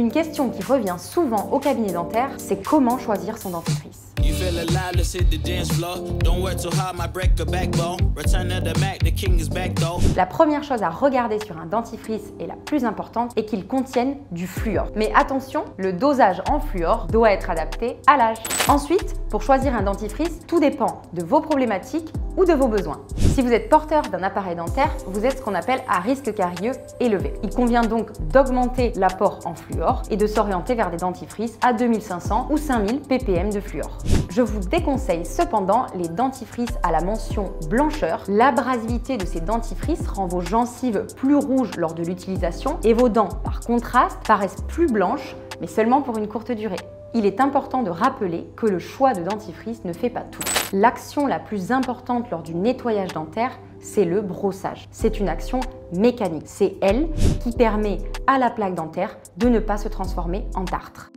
Une question qui revient souvent au cabinet dentaire, c'est comment choisir son dentifrice. La première chose à regarder sur un dentifrice et la plus importante est qu'il contienne du fluor. Mais attention, le dosage en fluor doit être adapté à l'âge. Ensuite, pour choisir un dentifrice, tout dépend de vos problématiques ou de vos besoins. Si vous êtes porteur d'un appareil dentaire, vous êtes ce qu'on appelle à risque carieux élevé. Il convient donc d'augmenter l'apport en fluor et de s'orienter vers des dentifrices à 2500 ou 5000 ppm de fluor. Je vous déconseille cependant les dentifrices à la mention blancheur. L'abrasivité de ces dentifrices rend vos gencives plus rouges lors de l'utilisation et vos dents, par contraste, paraissent plus blanches, mais seulement pour une courte durée il est important de rappeler que le choix de dentifrice ne fait pas tout. L'action la plus importante lors du nettoyage dentaire, c'est le brossage. C'est une action mécanique. C'est elle qui permet à la plaque dentaire de ne pas se transformer en tartre.